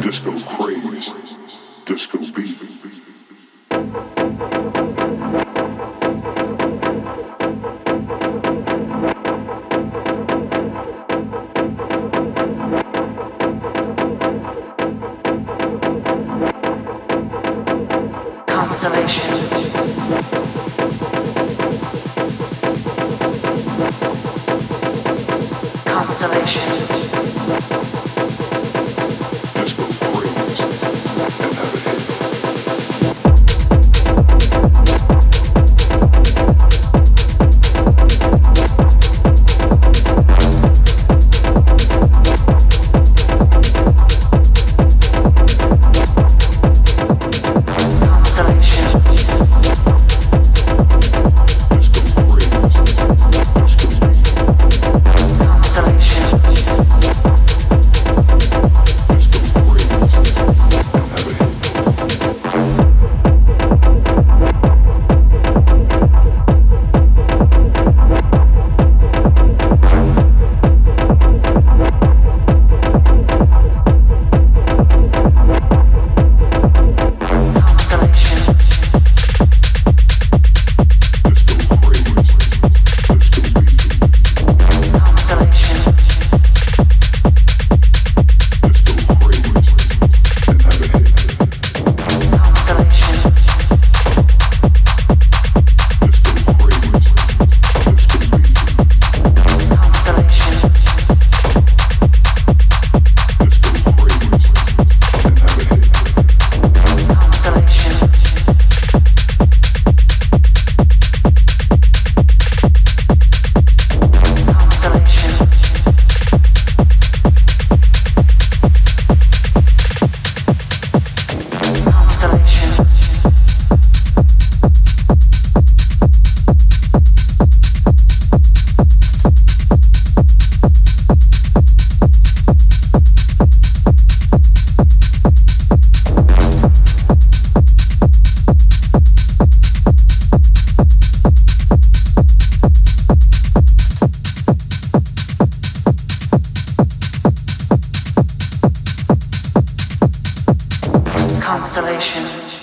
Disco craze, disco beat. Constellations.